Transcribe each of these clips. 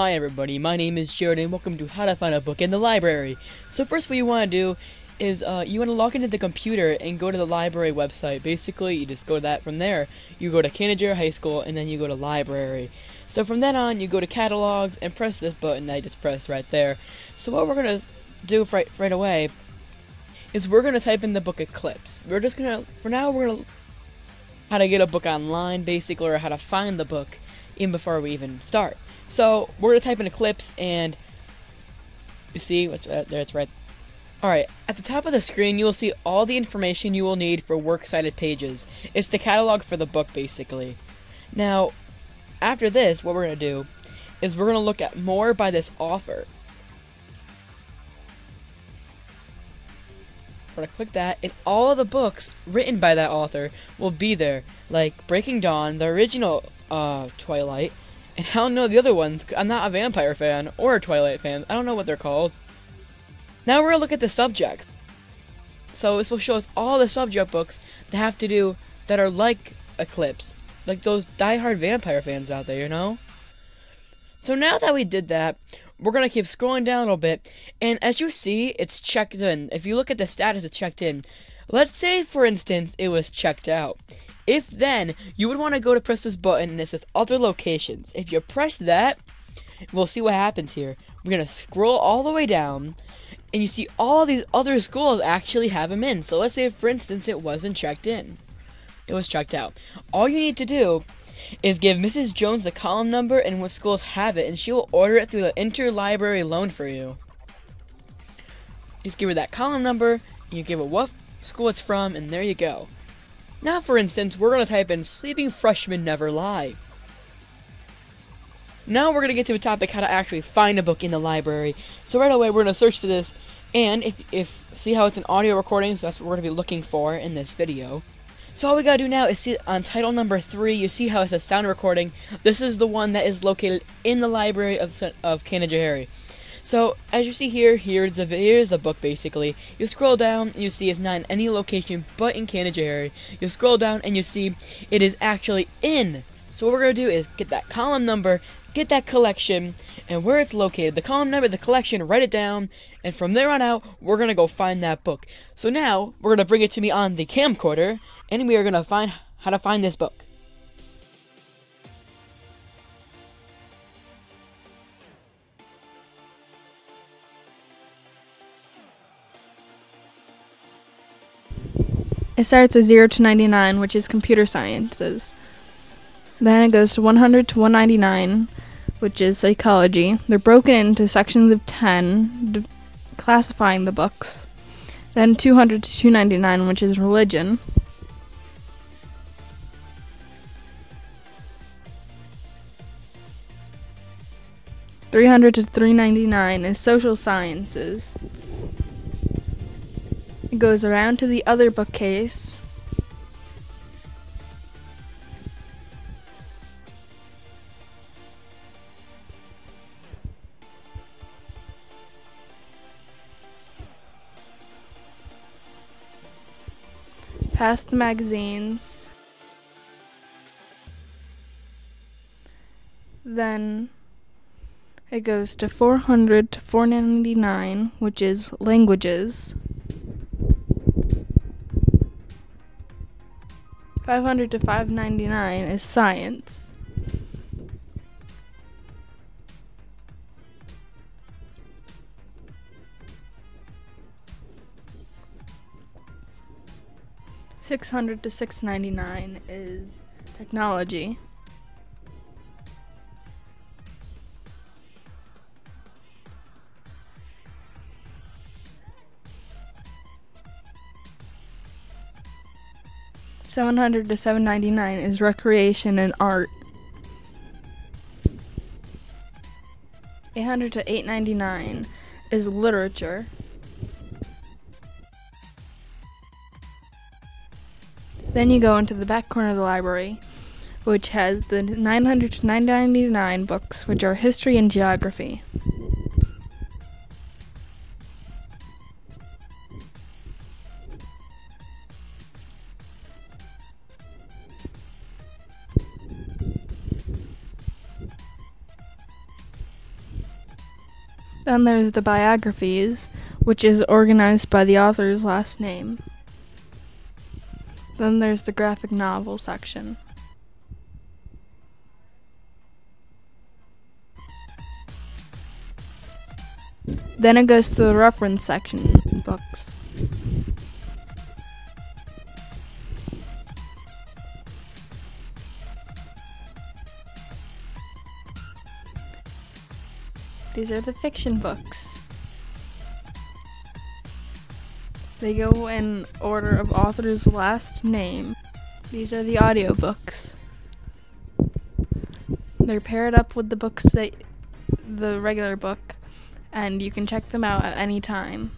Hi everybody, my name is Jared and welcome to How to Find a Book in the Library. So first what you want to do is uh, you want to log into the computer and go to the library website. Basically, you just go to that from there. You go to Canada High School and then you go to library. So from then on, you go to catalogs and press this button that I just pressed right there. So what we're going to do right, right away is we're going to type in the book Eclipse. We're just going to, for now, we're going to how to get a book online, basically, or how to find the book even before we even start. So we're gonna type in Eclipse, and you see, what's uh, there? It's right. All right, at the top of the screen, you will see all the information you will need for works cited pages. It's the catalog for the book, basically. Now, after this, what we're gonna do is we're gonna look at more by this author. We're gonna click that, and all of the books written by that author will be there, like Breaking Dawn, the original uh, Twilight, and I don't know the other ones. I'm not a vampire fan or a Twilight fan. I don't know what they're called. Now we're gonna look at the subjects. So this will show us all the subject books that have to do that are like Eclipse, like those die-hard vampire fans out there, you know. So now that we did that, we're to keep scrolling down a little bit. And as you see, it's checked in. If you look at the status, it's checked in. Let's say, for instance, it was checked out. If then, you would want to go to press this button and it says other locations. If you press that, we'll see what happens here. We're going to scroll all the way down and you see all these other schools actually have them in. So let's say, for instance, it wasn't checked in. It was checked out. All you need to do is give Mrs. Jones the column number and what schools have it, and she will order it through the interlibrary loan for you. Just give her that column number, you give it what school it's from, and there you go. Now, for instance, we're going to type in Sleeping Freshmen Never Lie. Now we're going to get to a topic how to actually find a book in the library. So right away, we're going to search for this, and if, if see how it's an audio recording, so that's what we're going to be looking for in this video. So all we gotta do now is see on title number three, you see how it says sound recording. This is the one that is located in the library of, of Canajoharie. So as you see here, here's the here's the book basically. You scroll down you see it's not in any location but in Canajoharie. You scroll down and you see it is actually in. So what we're gonna do is get that column number, get that collection and where it's located, the column number, the collection, write it down, and from there on out, we're gonna go find that book. So now, we're gonna bring it to me on the camcorder, and we are gonna find how to find this book. It starts at 0 to 99, which is computer sciences. Then it goes to 100 to 199, which is psychology. They're broken into sections of 10, classifying the books. Then 200 to 299, which is religion. Three hundred to three ninety nine is social sciences. Goes around to the other bookcase, past the magazines. Then it goes to 400 to 499, which is languages. 500 to 599 is science. 600 to 699 is technology. Seven hundred to seven ninety nine is recreation and art. Eight hundred to eight ninety nine is literature. Then you go into the back corner of the library, which has the 900 to 999 books, which are history and geography. Then there's the biographies, which is organized by the author's last name. Then there's the graphic novel section. Then it goes to the reference section books. These are the fiction books. They go in order of author's last name. These are the audiobooks. They're paired up with the books that the regular book and you can check them out at any time.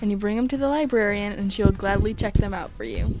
And you bring them to the librarian and she will gladly check them out for you.